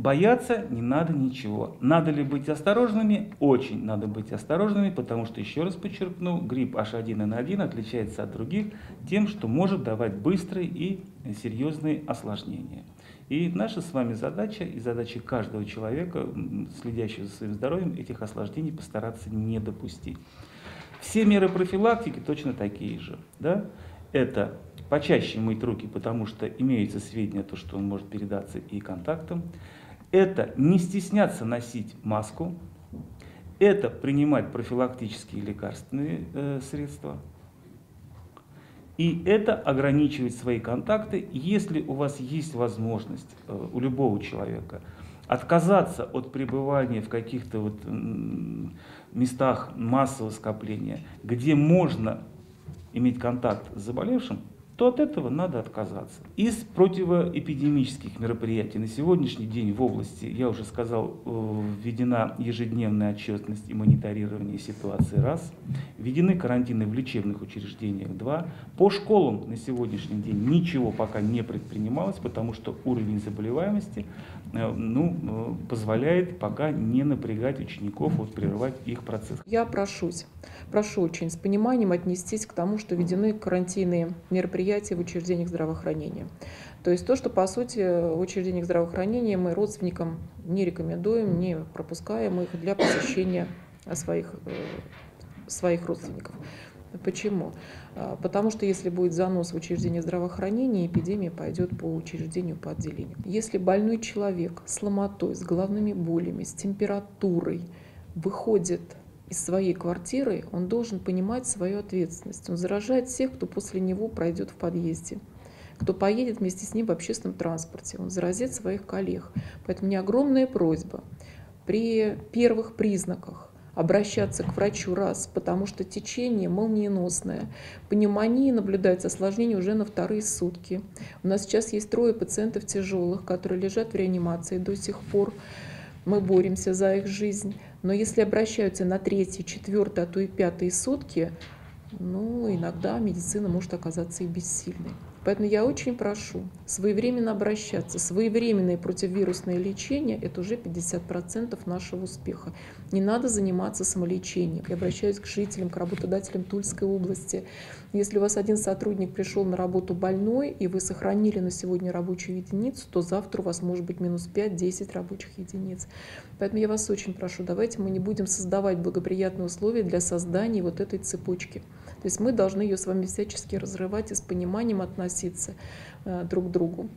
Бояться не надо ничего. Надо ли быть осторожными? Очень надо быть осторожными, потому что, еще раз подчеркну, грипп H1N1 отличается от других тем, что может давать быстрые и серьезные осложнения. И наша с вами задача и задача каждого человека, следящего за своим здоровьем, этих осложнений постараться не допустить. Все меры профилактики точно такие же. Да? Это почаще мыть руки, потому что имеются сведения, то, что он может передаться и контактам. Это не стесняться носить маску. Это принимать профилактические лекарственные э, средства. И это ограничивать свои контакты, если у вас есть возможность, э, у любого человека, отказаться от пребывания в каких-то вот местах массового скопления, где можно иметь контакт с заболевшим, то от этого надо отказаться. Из противоэпидемических мероприятий на сегодняшний день в области, я уже сказал, э, введена ежедневная отчетность и мониторирование ситуации раз, введены карантины в лечебных учреждениях два, по школам на сегодняшний день ничего пока не предпринималось, потому что уровень заболеваемости э, ну, э, позволяет пока не напрягать учеников, вот, прерывать их процесс. Я прошусь, прошу очень с пониманием отнестись к тому, что введены карантинные мероприятия мероприятий в учреждениях здравоохранения. То есть то, что по сути в учреждениях здравоохранения мы родственникам не рекомендуем, не пропускаем их для посещения своих, э, своих родственников. Почему? А, потому что если будет занос в учреждение здравоохранения, эпидемия пойдет по учреждению, по отделению. Если больной человек с ломотой, с головными болями, с температурой выходит из своей квартиры, он должен понимать свою ответственность. Он заражает всех, кто после него пройдет в подъезде, кто поедет вместе с ним в общественном транспорте. Он заразит своих коллег. Поэтому мне огромная просьба при первых признаках обращаться к врачу раз, потому что течение молниеносное. Пневмонии наблюдается осложнение уже на вторые сутки. У нас сейчас есть трое пациентов тяжелых, которые лежат в реанимации до сих пор. Мы боремся за их жизнь. Но если обращаются на третьи, четвертые, а то и пятые сутки, ну, иногда медицина может оказаться и бессильной. Поэтому я очень прошу своевременно обращаться. Своевременное противовирусное лечение – это уже 50% нашего успеха. Не надо заниматься самолечением. Я обращаюсь к жителям, к работодателям Тульской области. Если у вас один сотрудник пришел на работу больной, и вы сохранили на сегодня рабочую единицу, то завтра у вас может быть минус 5-10 рабочих единиц. Поэтому я вас очень прошу, давайте мы не будем создавать благоприятные условия для создания вот этой цепочки. То есть мы должны ее с вами всячески разрывать и с пониманием относиться э, друг к другу.